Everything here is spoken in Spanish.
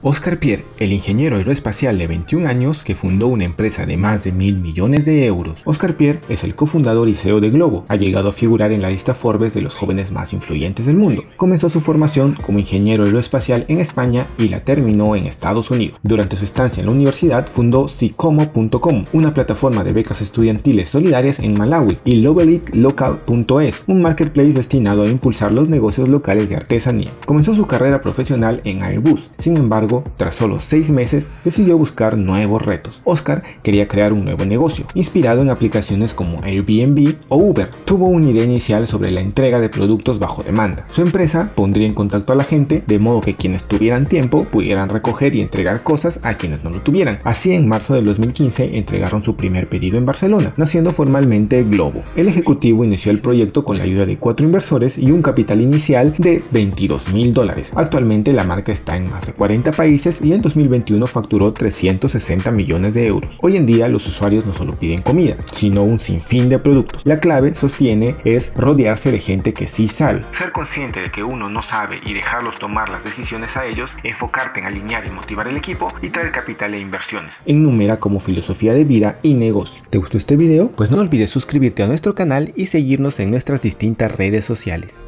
Oscar Pierre, el ingeniero aeroespacial de 21 años que fundó una empresa de más de mil millones de euros. Oscar Pierre es el cofundador y CEO de Globo. Ha llegado a figurar en la lista Forbes de los jóvenes más influyentes del mundo. Comenzó su formación como ingeniero aeroespacial en España y la terminó en Estados Unidos. Durante su estancia en la universidad fundó Sicomo.com, una plataforma de becas estudiantiles solidarias en Malawi, y Local.es, un marketplace destinado a impulsar los negocios locales de artesanía. Comenzó su carrera profesional en Airbus. Sin embargo, tras solo seis meses, decidió buscar nuevos retos. Oscar quería crear un nuevo negocio, inspirado en aplicaciones como Airbnb o Uber. Tuvo una idea inicial sobre la entrega de productos bajo demanda. Su empresa pondría en contacto a la gente de modo que quienes tuvieran tiempo pudieran recoger y entregar cosas a quienes no lo tuvieran. Así, en marzo del 2015 entregaron su primer pedido en Barcelona, naciendo formalmente Globo. El ejecutivo inició el proyecto con la ayuda de cuatro inversores y un capital inicial de 22 mil dólares. Actualmente la marca está en más de 40 países y en 2021 facturó 360 millones de euros. Hoy en día los usuarios no solo piden comida, sino un sinfín de productos. La clave, sostiene, es rodearse de gente que sí sabe. Ser consciente de que uno no sabe y dejarlos tomar las decisiones a ellos, enfocarte en alinear y motivar el equipo y traer capital e inversiones. Enumera como filosofía de vida y negocio. ¿Te gustó este video? Pues no olvides suscribirte a nuestro canal y seguirnos en nuestras distintas redes sociales.